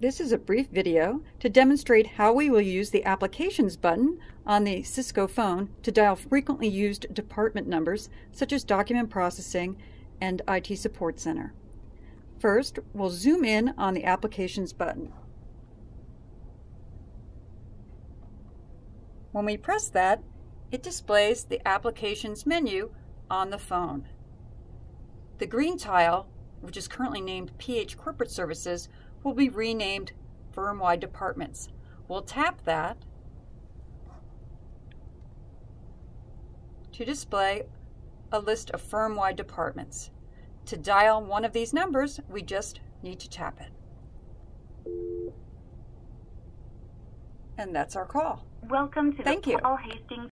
This is a brief video to demonstrate how we will use the Applications button on the Cisco phone to dial frequently used department numbers such as Document Processing and IT Support Center. First, we'll zoom in on the Applications button. When we press that, it displays the Applications menu on the phone. The green tile, which is currently named PH Corporate Services, will be renamed firm-wide departments. We'll tap that to display a list of firm-wide departments. To dial one of these numbers, we just need to tap it. And that's our call. Welcome to Thank the you. Paul Hastings